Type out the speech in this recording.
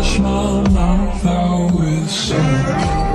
wash my mouth out with soap